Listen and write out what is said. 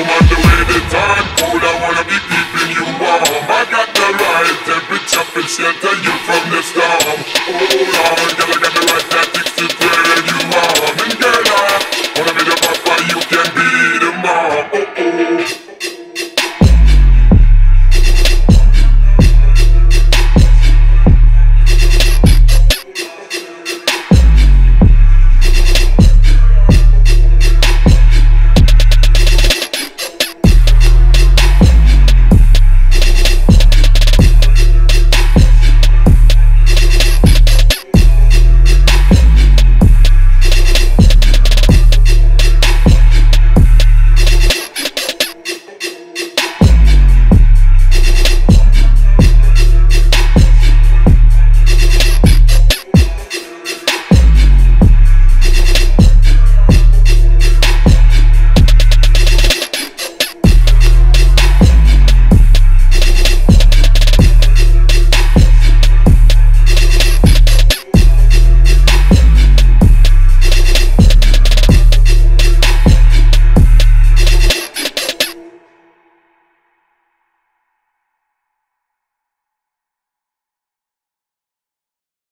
Woman, the way the time cold, I wanna be keeping you warm. I got the right temperature, fit shelter you from the storm. Oh Lord, girl, I got